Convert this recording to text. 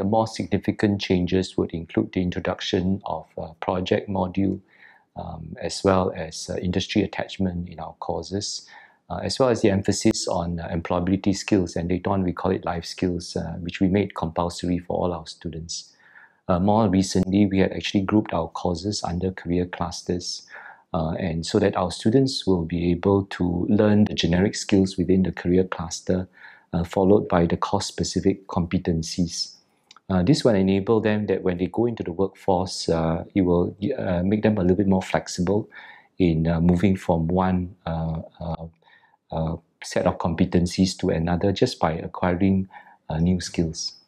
the more significant changes would include the introduction of a project module um, as well as uh, industry attachment in our courses, uh, as well as the emphasis on uh, employability skills and later on we call it life skills, uh, which we made compulsory for all our students. Uh, more recently, we had actually grouped our courses under career clusters uh, and so that our students will be able to learn the generic skills within the career cluster followed by the course-specific competencies. Uh, this will enable them that when they go into the workforce, uh, it will uh, make them a little bit more flexible in uh, moving from one uh, uh, set of competencies to another just by acquiring new skills.